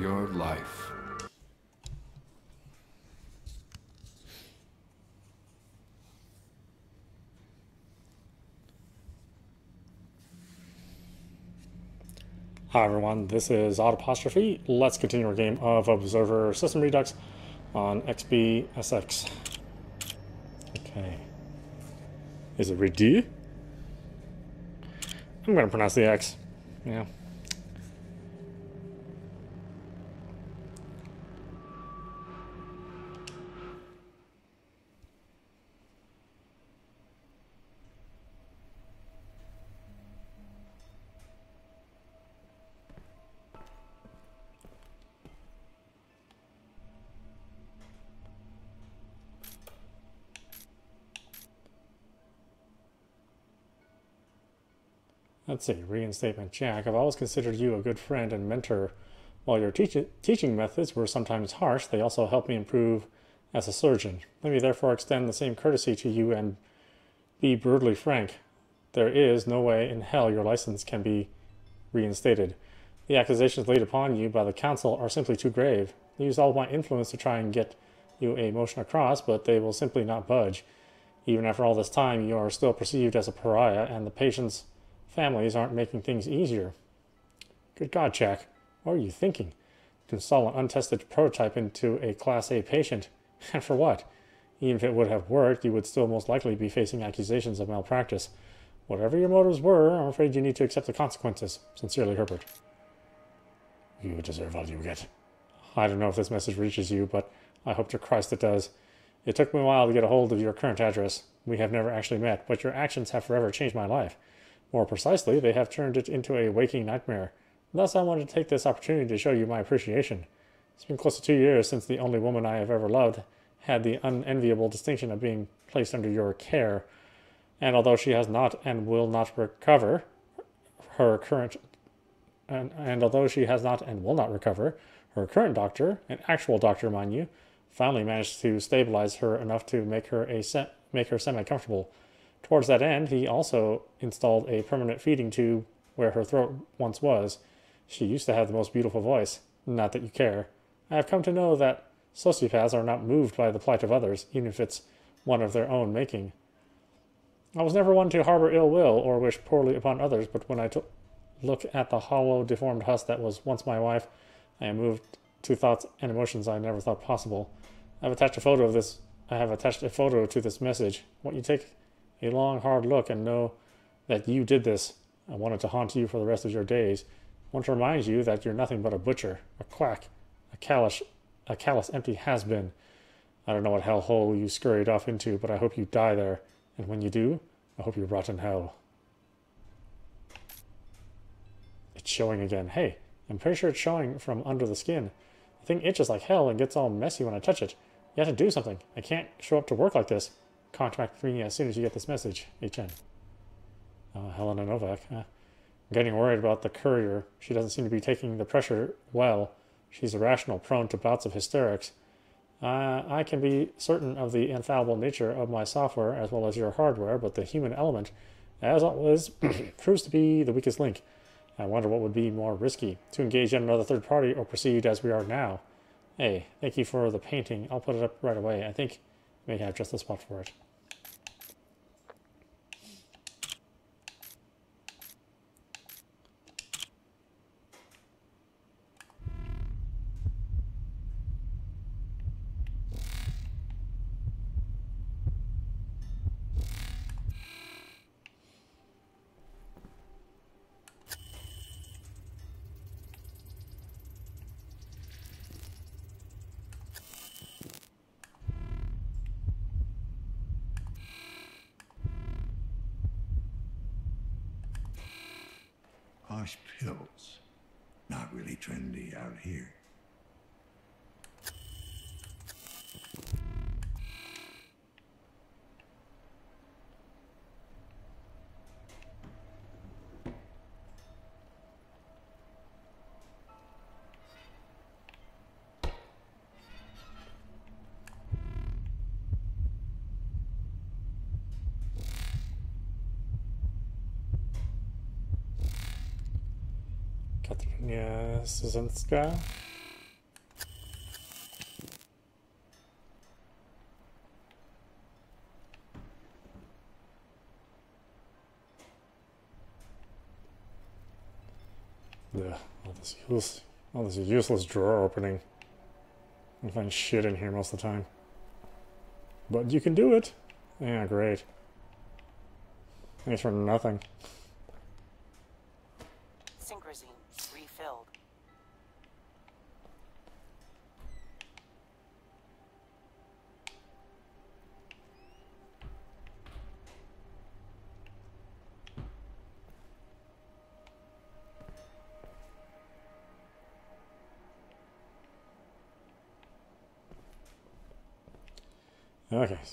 your life. Hi everyone, this is Audapostrophe. Let's continue our game of Observer System Redux on XBSX. Okay. Is it Redu? I'm to pronounce the X. Yeah. Let's see, reinstatement Jack. I've always considered you a good friend and mentor. While your teach teaching methods were sometimes harsh, they also helped me improve as a surgeon. Let me therefore extend the same courtesy to you and be brutally frank. There is no way in hell your license can be reinstated. The accusations laid upon you by the council are simply too grave. I used all my influence to try and get you a motion across, but they will simply not budge. Even after all this time, you are still perceived as a pariah, and the patients families aren't making things easier. Good God, Jack, what are you thinking? To install an untested prototype into a Class A patient, and for what? Even if it would have worked, you would still most likely be facing accusations of malpractice. Whatever your motives were, I'm afraid you need to accept the consequences. Sincerely, Herbert. You deserve all you get. I don't know if this message reaches you, but I hope to Christ it does. It took me a while to get a hold of your current address. We have never actually met, but your actions have forever changed my life. More precisely, they have turned it into a waking nightmare. Thus, I wanted to take this opportunity to show you my appreciation. It's been close to two years since the only woman I have ever loved had the unenviable distinction of being placed under your care. And although she has not and will not recover her current and, and although she has not and will not recover, her current doctor, an actual doctor, mind you, finally managed to stabilize her enough to make her a se- make her semi-comfortable. Towards that end, he also installed a permanent feeding tube where her throat once was. She used to have the most beautiful voice. Not that you care. I have come to know that sociopaths are not moved by the plight of others, even if it's one of their own making. I was never one to harbor ill will or wish poorly upon others, but when I look at the hollow, deformed husk that was once my wife, I am moved to thoughts and emotions I never thought possible. I have attached a photo of this. I have attached a photo to this message. What you take a long, hard look and know that you did this. I wanted to haunt you for the rest of your days. I want to remind you that you're nothing but a butcher, a quack, a callous, a callous, empty has-been. I don't know what hellhole you scurried off into, but I hope you die there. And when you do, I hope you rot in hell. It's showing again. Hey, I'm pretty sure it's showing from under the skin. The thing itches like hell and gets all messy when I touch it. You have to do something. I can't show up to work like this. Contact me as soon as you get this message. HN. Uh, Helena Novak. Uh, I'm getting worried about the courier. She doesn't seem to be taking the pressure well. She's irrational, prone to bouts of hysterics. Uh, I can be certain of the infallible nature of my software as well as your hardware, but the human element, as always, proves to be the weakest link. I wonder what would be more risky, to engage yet another third party or proceed as we are now. Hey, thank you for the painting. I'll put it up right away. I think we may have just the spot for it. Katrinia Szyzenska. Yeah, all this useless, all this useless drawer opening. I find shit in here most of the time. But you can do it. Yeah, great. Thanks for nothing.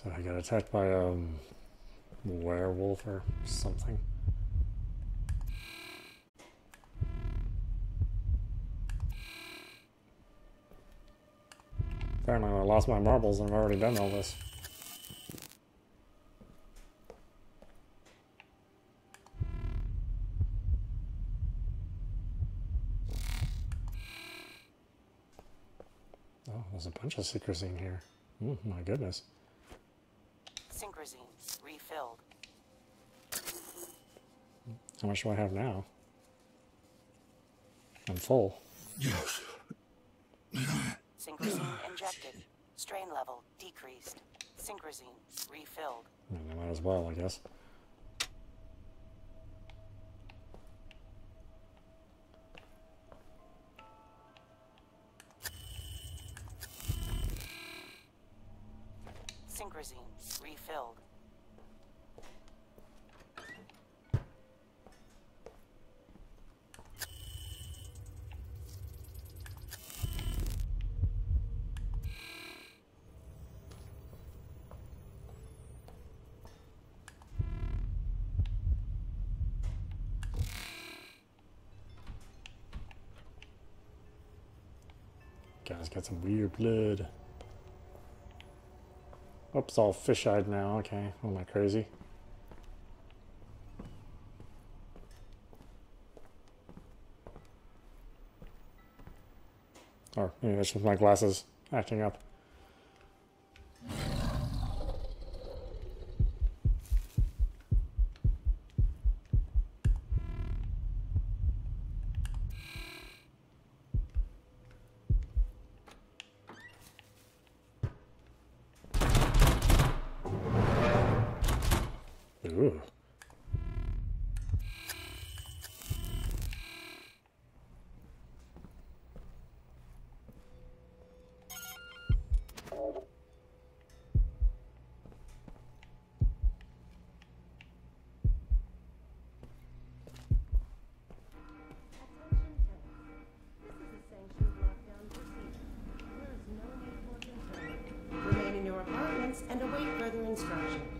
So I got attacked by a um, werewolf or something. Apparently I lost my marbles and I've already done all this. Oh, there's a bunch of secrecy in here. Oh my goodness. Synchrozine refilled. How much do I have now? I'm full. Yes. Synchrozine injected. Strain level decreased. Synchrozine refilled. I I might as well, I guess. Synchrozine refilled. Guy's got some weird blood. Oops, all fish-eyed now. Okay, am I crazy? Or maybe that's just my glasses acting up. And await further instruction.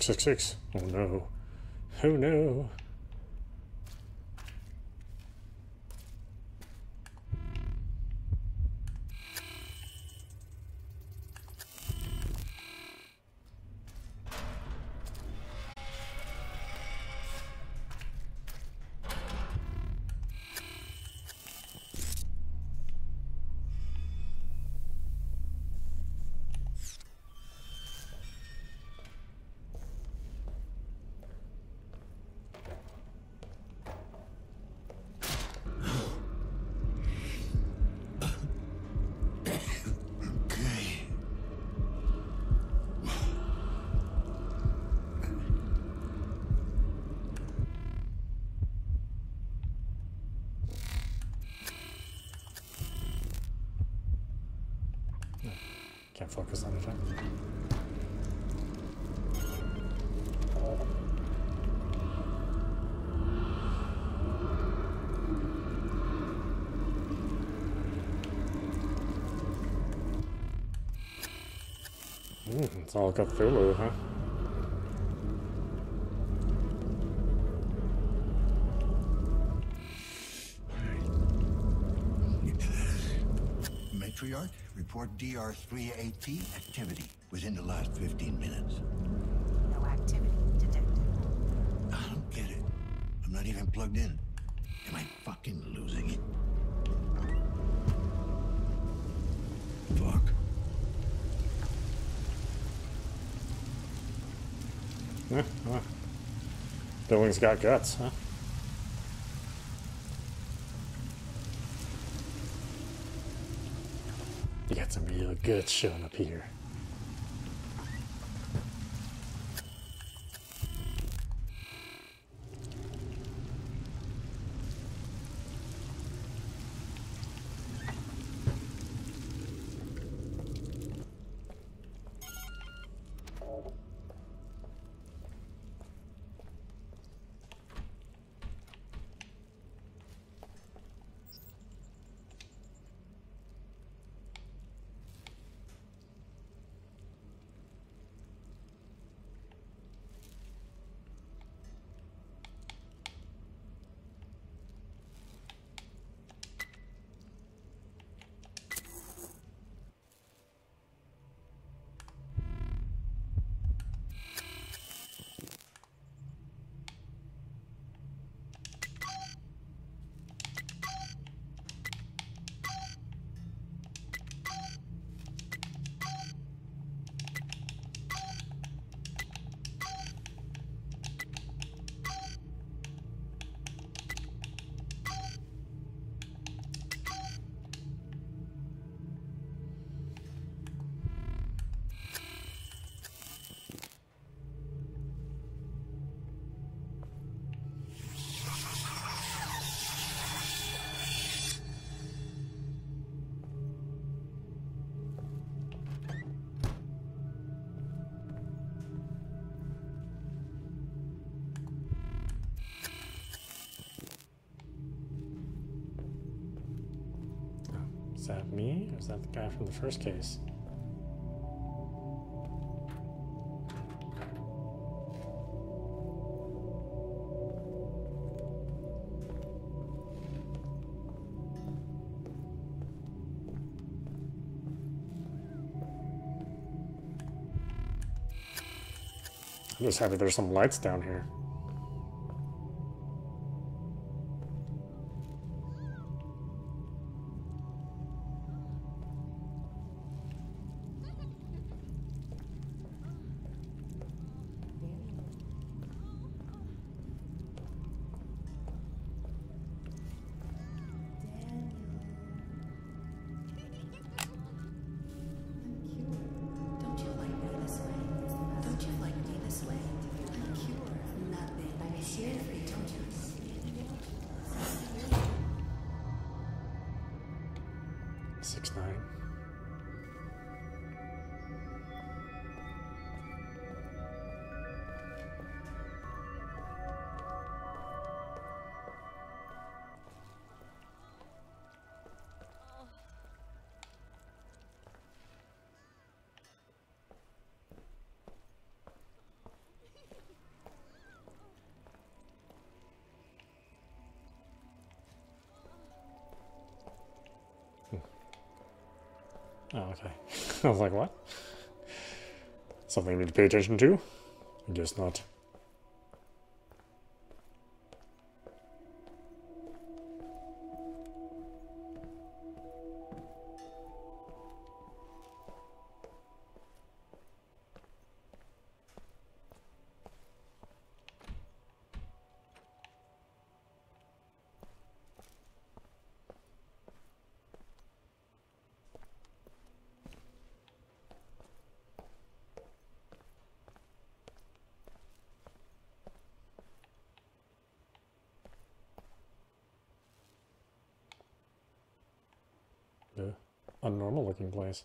Six six six. Oh no. Oh no. Focus on anything. Mm, it's all Cthulhu, huh? Report DR3AT activity within the last 15 minutes. No activity detected. I don't get it. I'm not even plugged in. Am I fucking losing it? Fuck. Yeah, well. Building's got guts, huh? Got some real good showing up here. Is that the guy from the first case? I'm just happy there's some lights down here. Something I need to pay attention to? I guess not. The normal looking place.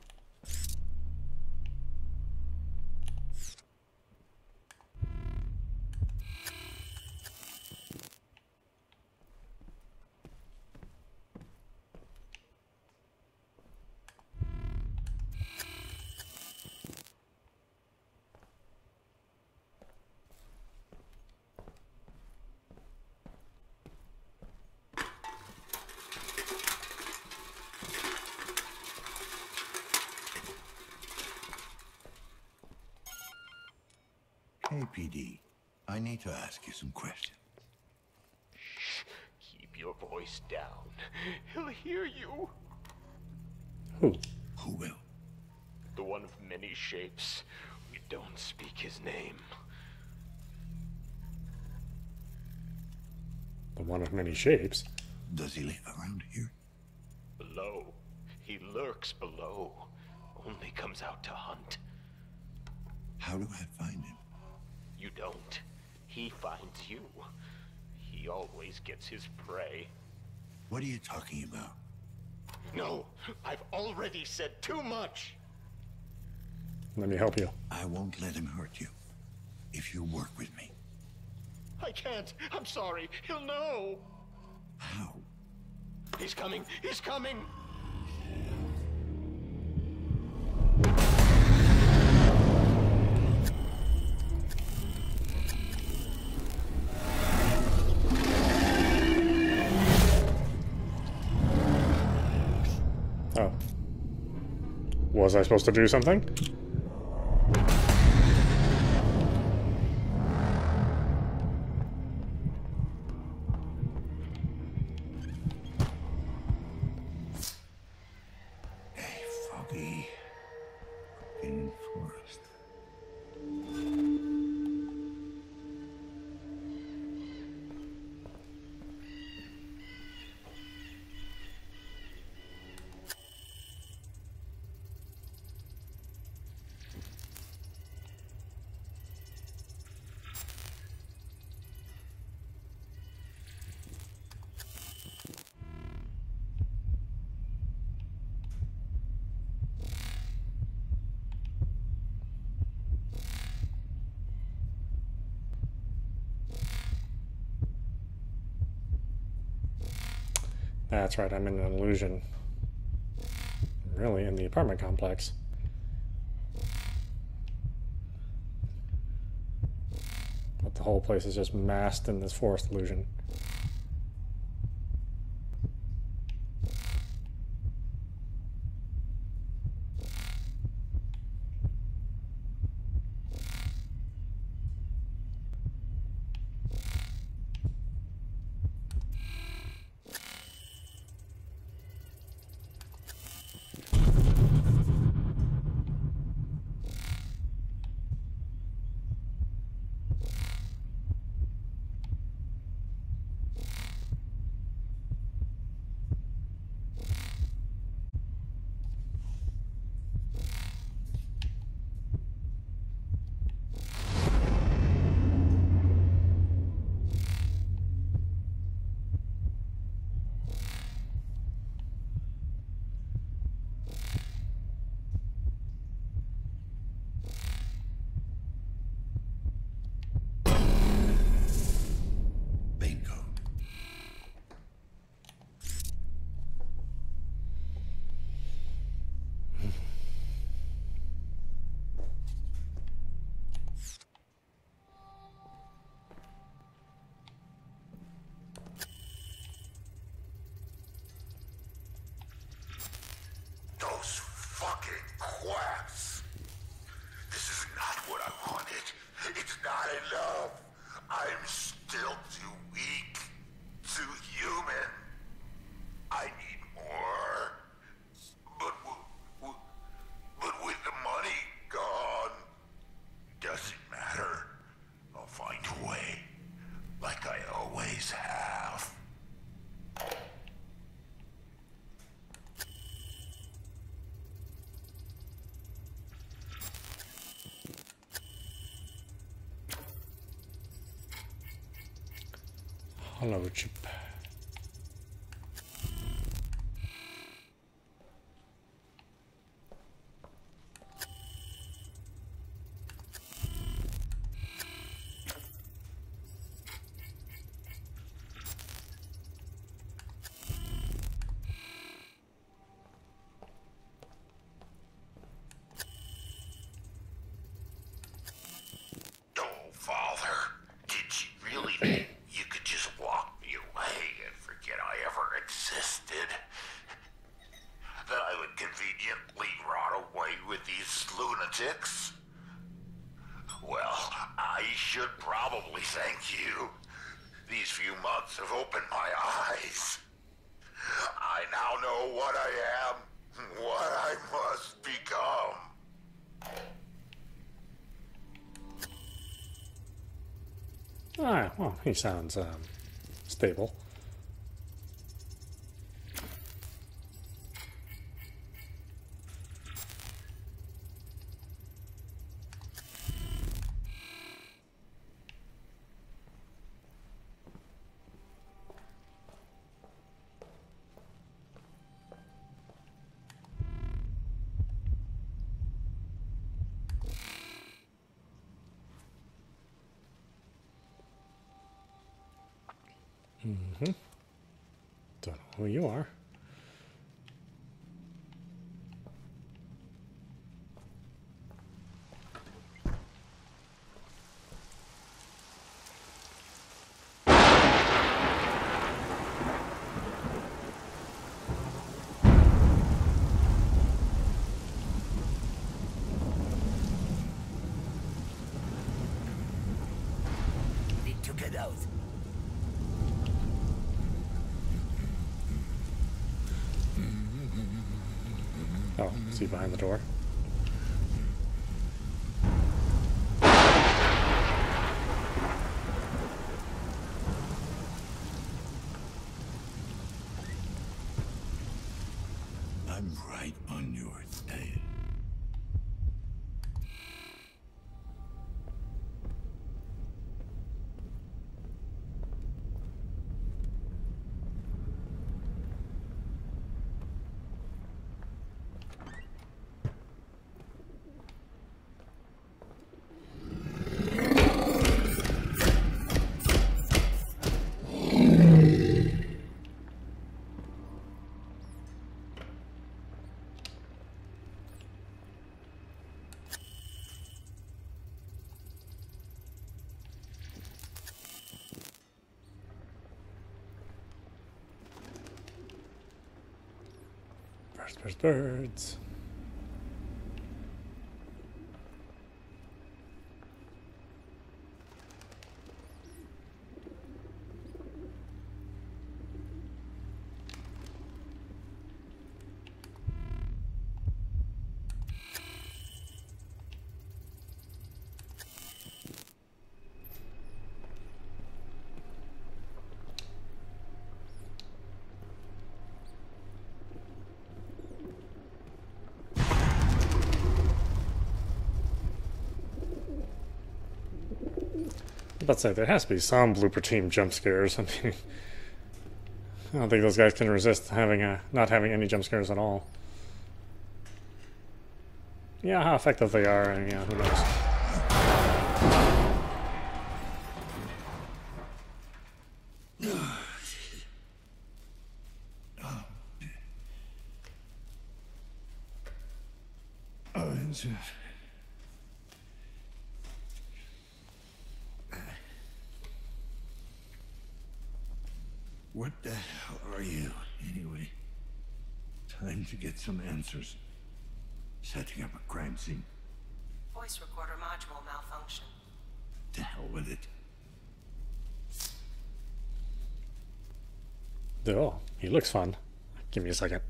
PD. I need to ask you some questions. Keep your voice down. He'll hear you. Who? Who will? The one of many shapes. We don't speak his name. The one of many shapes. Does he live around here? Below. He lurks below. Only comes out to hunt. How do I find him? You don't. He finds you. He always gets his prey. What are you talking about? No, I've already said too much. Let me help you. I won't let him hurt you. If you work with me. I can't. I'm sorry. He'll know. How? He's coming. He's coming. Oh. Was I supposed to do something? That's right, I'm in an illusion. Really, in the apartment complex. But the whole place is just masked in this forest illusion. Oliver Chip. He sounds um, stable. Mm-hmm. Don't know who you are. Need to get out. He behind the door? I'm right on your tail. Birds, birds. To say there has to be some Bloober Team jump scares. I mean, I don't think those guys can resist having a not having any jump scares at all. Yeah, how effective they are, and yeah, who knows? Oh, it's, uh, What the hell are you, anyway? Time to get some answers. Setting up a crime scene. Voice recorder module malfunction. To hell with it. Oh, he looks fun. Give me a second.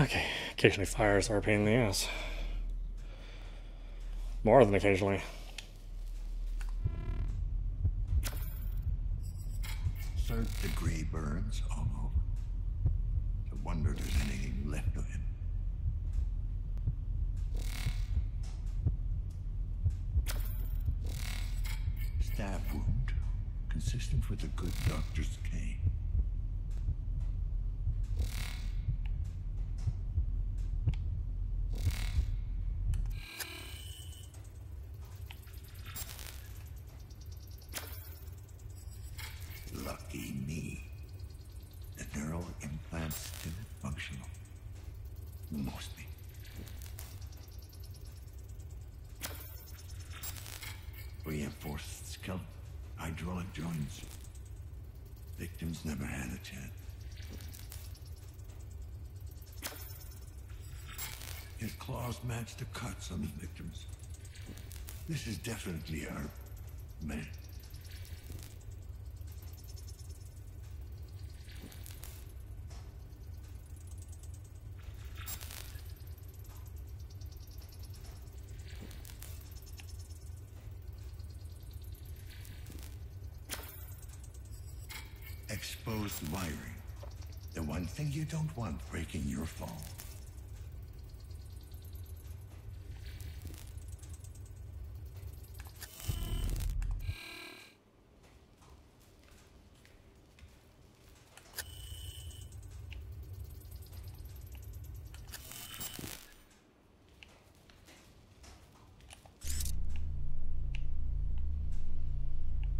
Okay, occasionally fires are a pain in the ass. More than occasionally. Third degree burns all over. No wonder there's anything left of him. Stab wound, consistent with a good doctor's cane. Cuts on the victims. This is definitely our man. Exposed wiring. The one thing you don't want breaking your fall.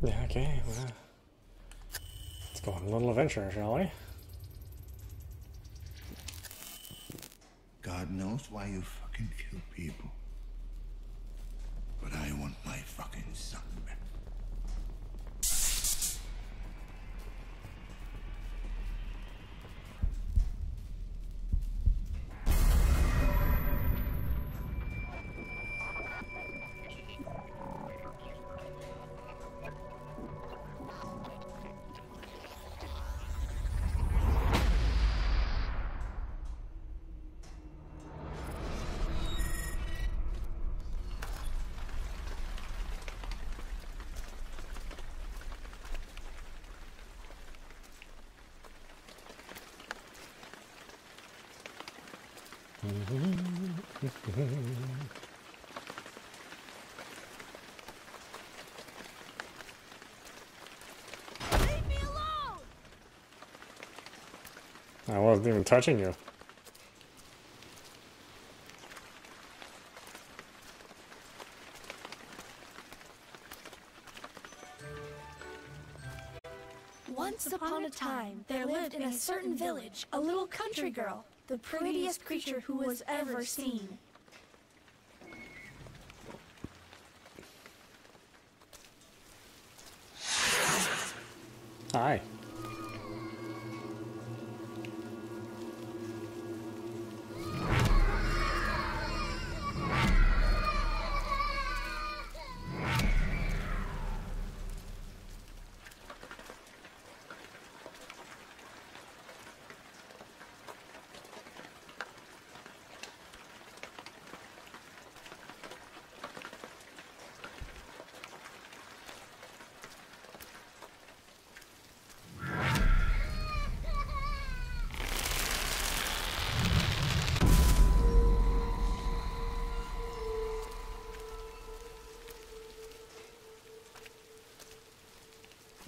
Okay. Well, let's go on a little adventure, shall we? God knows why you fucking kill people. But I want my fucking son back. I wasn't even touching you. Once upon a time, there lived in a certain village a little country girl, the prettiest creature who was ever seen. Hi.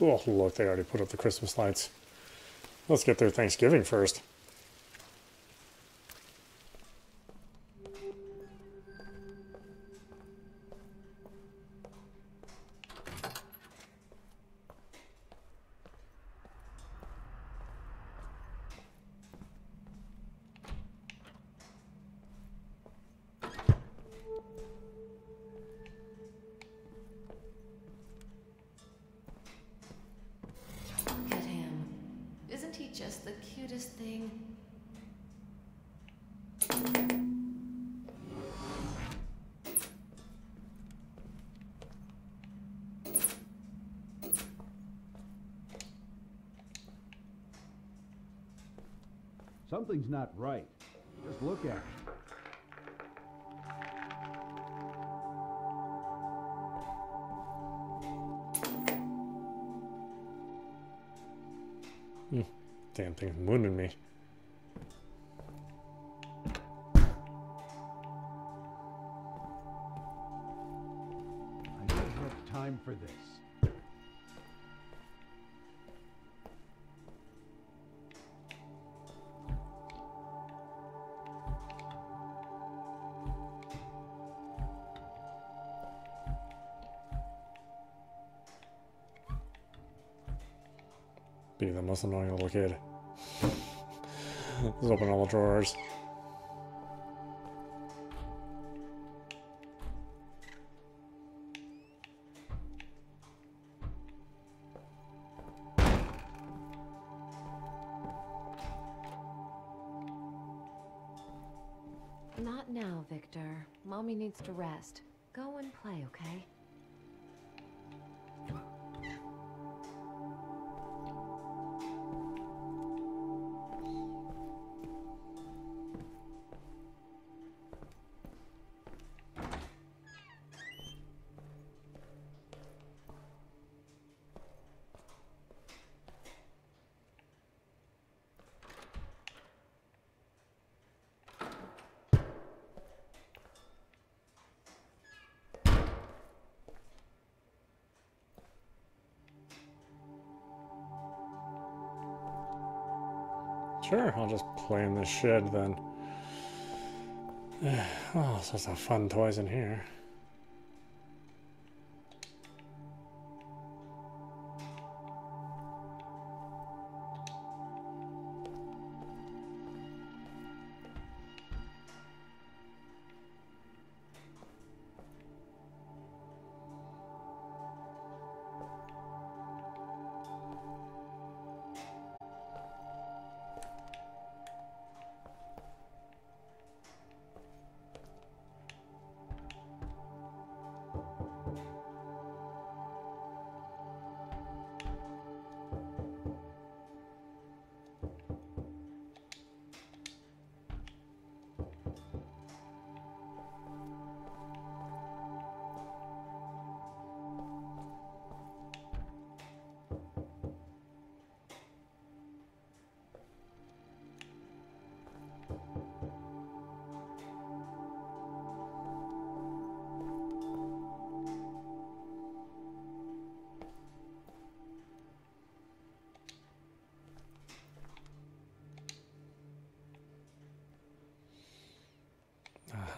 Oh, look, they already put up the Christmas lights. Let's get through Thanksgiving first. Something's not right. Just look at it. Hmm. Damn thing's wounding me. Annoying little kid. Let's open all the drawers. Sure, I'll just play in this shed then. oh, sorts of fun toys in here.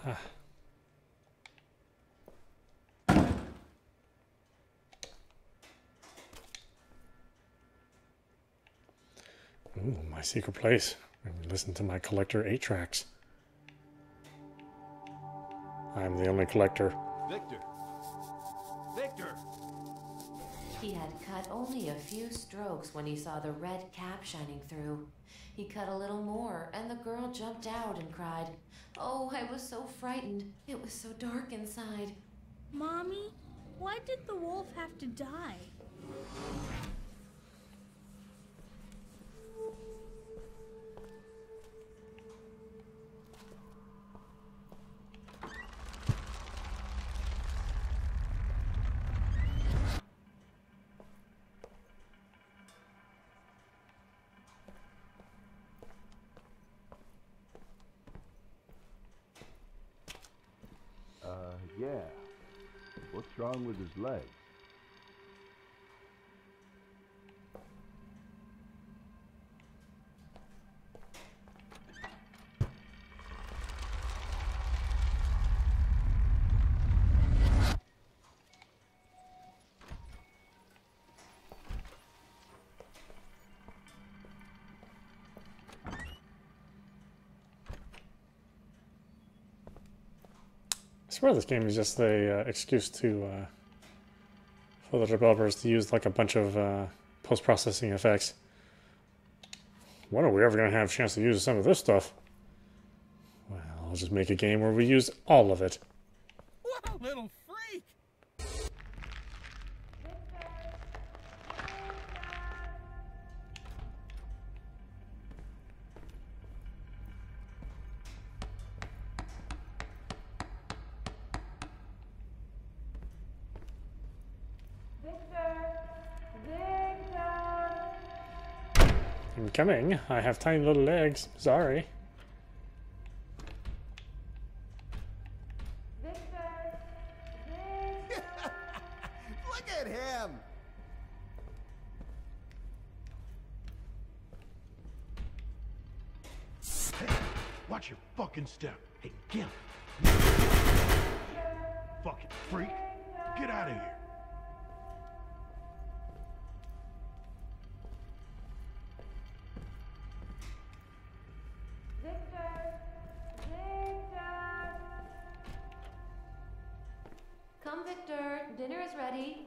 Ooh, my secret place. Listen to my collector 8 tracks. I'm the only collector. Victor! Victor! He had cut only a few strokes when he saw the red cap shining through. He cut a little more, and the girl jumped out and cried, Oh, I was so frightened. It was so dark inside. Mommy, why did the wolf have to die? Wrong with his legs? I swear this game is just a uh, excuse to uh, for the developers to use like a bunch of uh, post-processing effects. When are we ever going to have a chance to use some of this stuff? Well, I'll just make a game where we use all of it. Coming. I have tiny little legs. Sorry. Victor. Dinner is ready.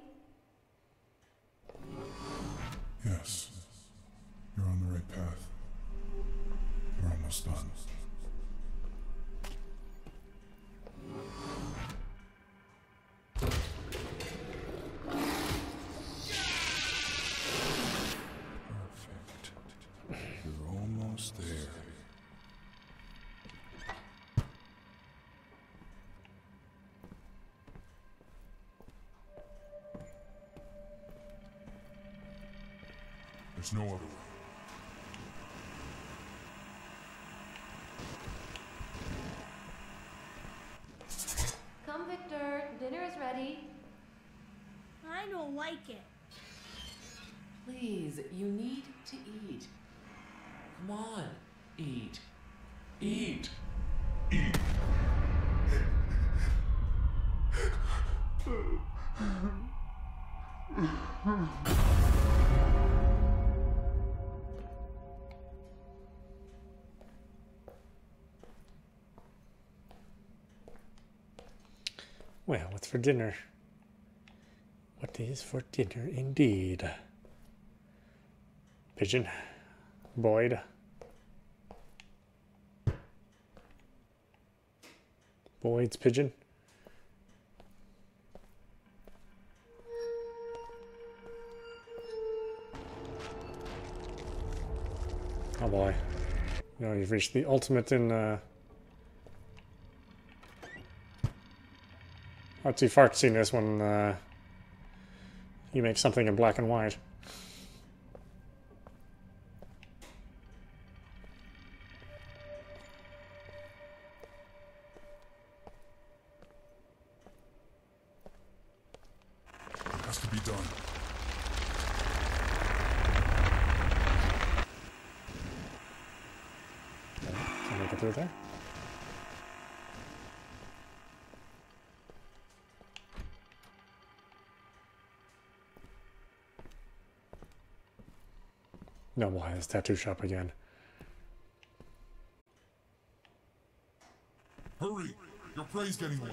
There's no other way. Come, Victor. Dinner is ready. I don't like it. Please, you need to eat. Come on, eat. Eat. For dinner? What is for dinner indeed? Pigeon. Boyd. Boyd's pigeon. Oh boy. You know, you've reached the ultimate in uh, artsy fartsiness when uh, you make something in black and white. It has to be done. Can we get through there? This tattoo shop again? Hurry! Your prey's getting away.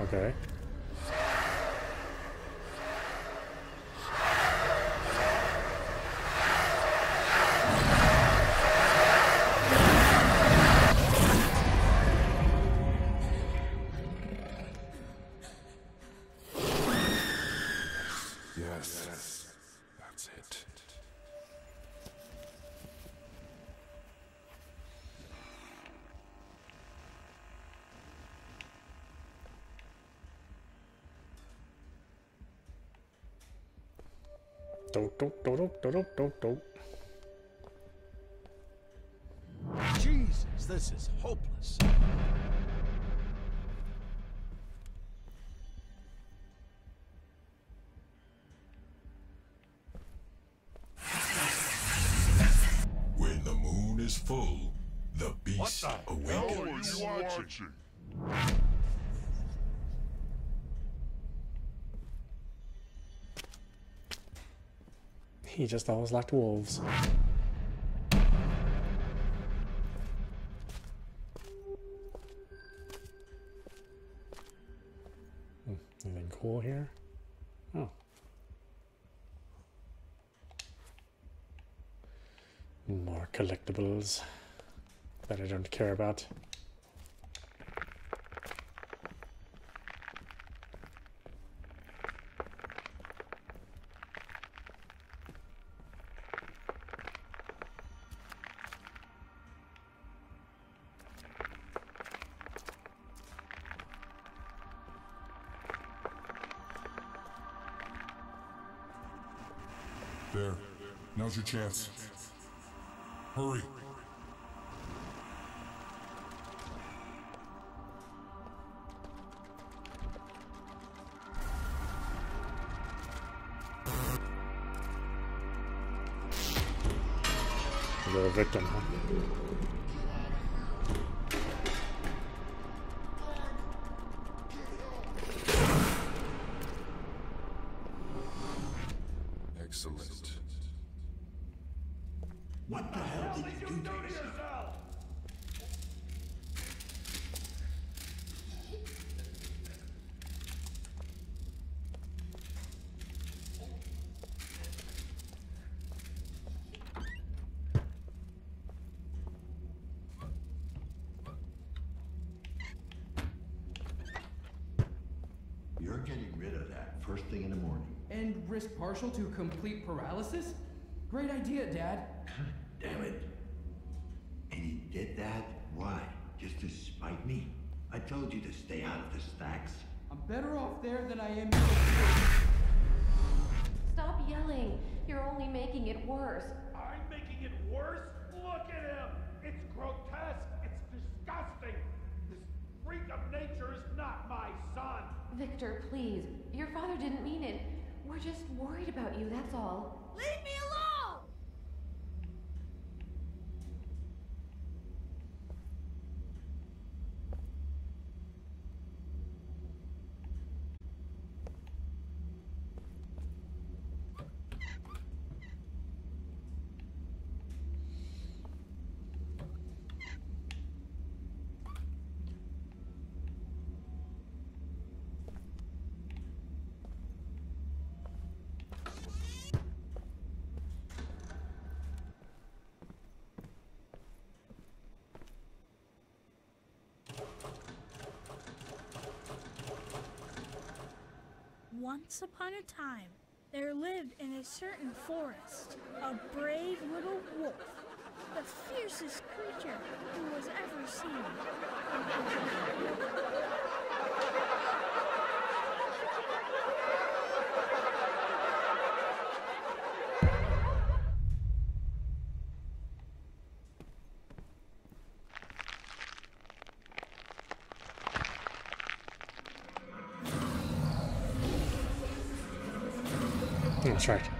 Okay. Jesus, this is hopeless. He just always liked wolves. Hmm, Anything cool here? Oh. More collectibles that I don't care about. Now's your chance. Hurry. You're victim, risk partial to complete paralysis? Great idea, Dad. Damn it. And he did that? Why? Just to spite me? I told you to stay out of the stacks. I'm better off there than I am here. Stop yelling. You're only making it worse. I'm making it worse? Look at him! It's grotesque! It's disgusting! This freak of nature is not my son! Victor, please. Your father didn't mean it. We're just worried about you, that's all. Leave me alone! Once upon a time, there lived in a certain forest a brave little wolf, the fiercest creature who was ever seen. That's right.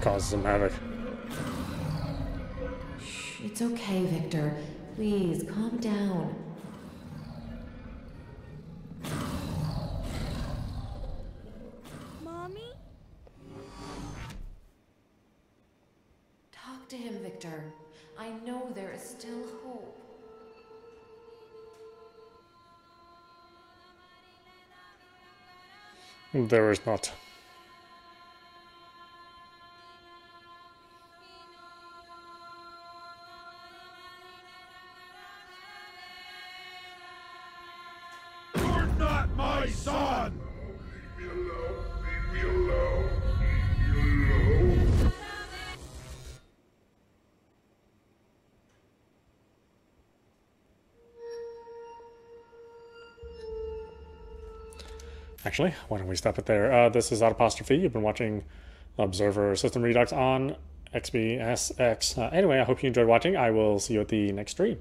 Cause some havoc. It's okay, Victor. Please, calm down. There is not. Actually, why don't we stop it there? Uh, this is Audapostrophe. You've been watching Observer System Redux on XBSX. Uh, anyway, I hope you enjoyed watching. I will see you at the next stream.